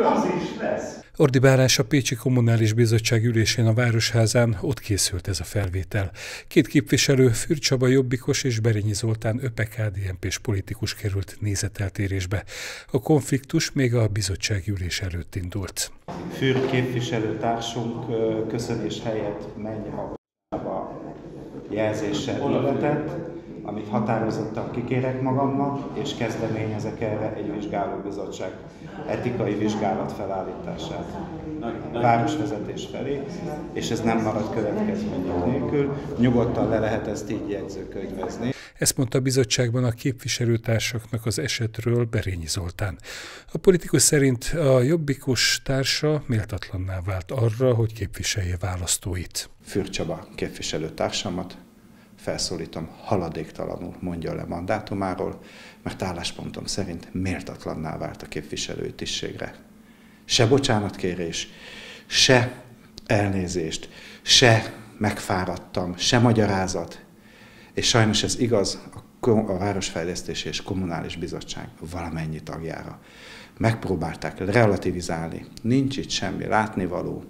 az is lesz. Ordi Bálás a Pécsi Kommunális Bizottság ülésén a Városházán ott készült ez a felvétel. Két képviselő, Fürcsaba Jobbikos és Berényi Zoltán öpek KDNP-s politikus került nézeteltérésbe. A konfliktus még a bizottság ülés előtt indult. Fűr képviselőtársunk köszönés helyett menj a jelzéssel illetett, amit határozottan kikérek magamnak, és kezdeményezek erre egy vizsgálóbizottság etikai vizsgálat felállítását a városvezetés felé, és ez nem marad következmények nélkül. Nyugodtan le lehet ezt így jegyzőkönyvezni. Ezt mondta a bizottságban a képviselőtársaknak az esetről Berényi Zoltán. A politikus szerint a jobbikus társa méltatlanná vált arra, hogy képviselje választóit. Fürcsaba képviselőtársamat felszólítom, haladéktalanul mondja le mandátumáról, mert álláspontom szerint méltatlanná vált a képviselői tisztségre. Se bocsánatkérés, se elnézést, se megfáradtam, se magyarázat, és sajnos ez igaz a, a Városfejlesztési és Kommunális Bizottság valamennyi tagjára. Megpróbálták relativizálni, nincs itt semmi látnivaló,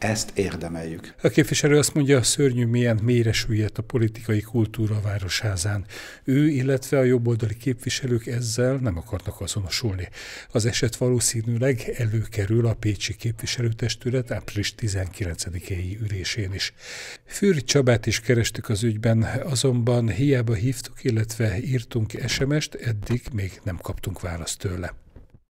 ezt érdemeljük. A képviselő azt mondja, szörnyű milyen mélyre süllyedt a politikai kultúra a Városházán. Ő, illetve a jobboldali képviselők ezzel nem akarnak azonosulni. Az eset valószínűleg előkerül a Pécsi képviselőtestület április 19-i ülésén is. Fűri Csabát is kerestük az ügyben, azonban hiába hívtuk, illetve írtunk SMS-t, eddig még nem kaptunk választ tőle.